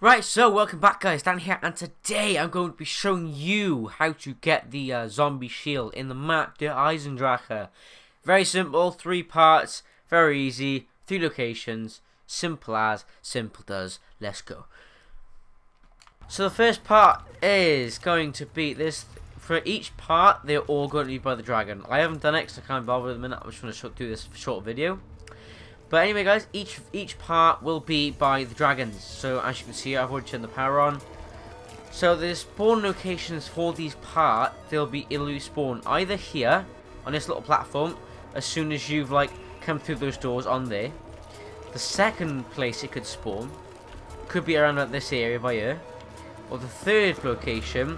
Right, so welcome back guys, Dan here, and today I'm going to be showing you how to get the uh, zombie shield in the map, Der Eisendrache. Very simple, three parts, very easy, three locations, simple as, simple does, let's go. So the first part is going to be this, for each part, they're all going to be by the dragon. I haven't done it because I can't bother with minute, I'm just going to do this short video. But anyway, guys, each each part will be by the dragons. So as you can see, I've already turned the power on. So the spawn locations for these part, they'll be it'll spawn either here on this little platform, as soon as you've like come through those doors on there. The second place it could spawn could be around like, this area by here, or the third location,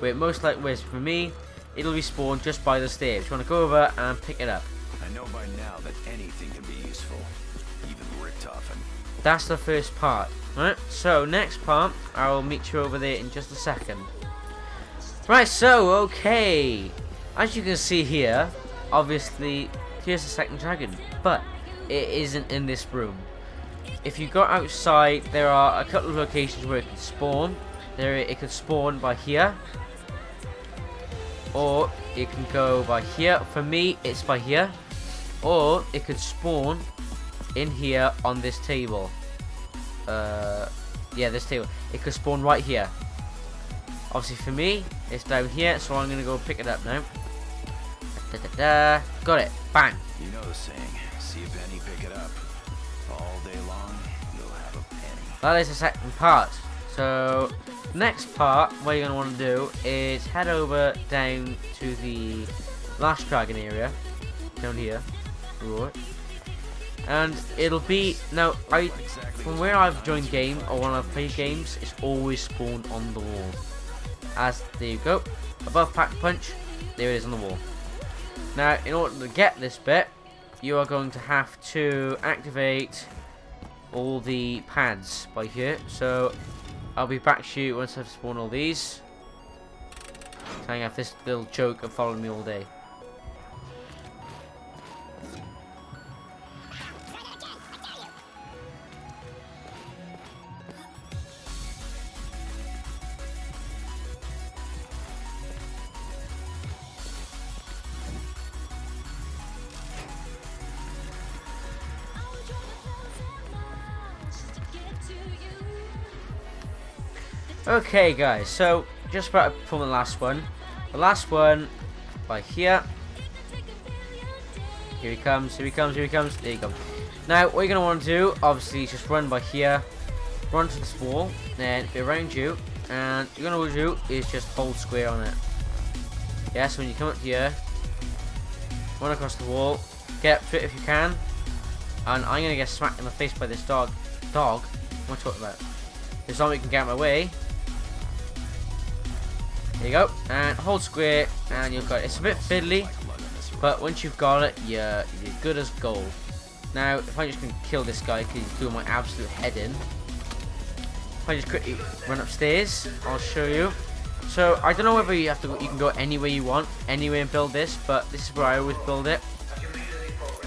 where it most likely is for me, it'll be spawned just by the stairs. You want to go over and pick it up. I know by now that anything can be useful, even Richtofen. That's the first part. Right, so next part, I will meet you over there in just a second. Right, so, okay. As you can see here, obviously, here's the second dragon, but it isn't in this room. If you go outside, there are a couple of locations where it can spawn. There, it could spawn by here, or it can go by here. For me, it's by here or it could spawn in here on this table. Uh, yeah this table. It could spawn right here. Obviously for me it's down here so I'm gonna go pick it up now. Da, da, da. got it. Bang. You know the saying, see a penny, pick it up. All day long, you'll have a penny. that is the second part. So next part what you're gonna want to do is head over down to the last dragon area down here Right. And it'll be now I from where I've joined game or when I've played games, it's always spawned on the wall. As there you go. Above pack punch, there it is on the wall. Now in order to get this bit, you are going to have to activate all the pads by here. So I'll be back to you once I've spawned all these. Trying have this little joke of following me all day. Okay, guys, so just about to the last one. The last one by here. Here he comes, here he comes, here he comes. There you go. Now, what you're going to want to do, obviously, is just run by here. Run to this wall, then be around you. And you're going to do is just hold square on it. Yeah, so when you come up here, run across the wall, get up to it if you can. And I'm going to get smacked in the face by this dog. Dog? What am I talking about? This zombie can get out of my way. There you go. And hold square, and you've got it. It's a bit fiddly, but once you've got it, you're, you're good as gold. Now, if I just can kill this guy, because he's doing my absolute head in. If I just quickly run upstairs, I'll show you. So, I don't know whether you have to, you can go anywhere you want, anywhere and build this, but this is where I always build it.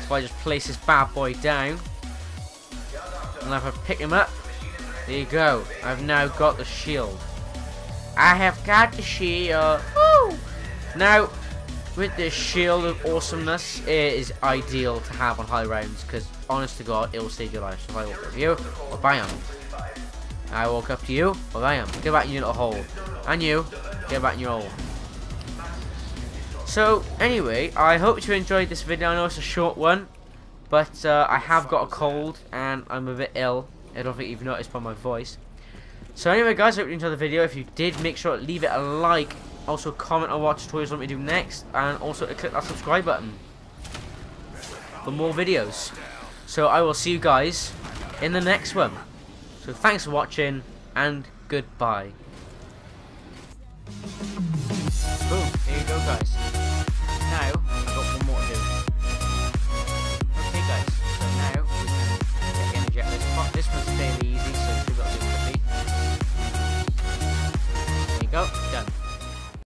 So I just place this bad boy down. And if I pick him up, there you go. I've now got the shield. I have got the shield. Woo! Now, with this shield of awesomeness, it is ideal to have on high rounds because, honest to God, it will save your life. So if I walk up to you, or bam. I walk up to you, or bam. Get back in your little hole. And you, get back in your hole. So, anyway, I hope you enjoyed this video. I know it's a short one, but uh, I have got a cold and I'm a bit ill. I don't think you've noticed by my voice. So anyway, guys, I hope you enjoyed the video. If you did, make sure to leave it a like. Also, comment on what tutorials you want me to do next. And also, click that subscribe button for more videos. So I will see you guys in the next one. So thanks for watching, and goodbye. Boom, here you go guys. Now,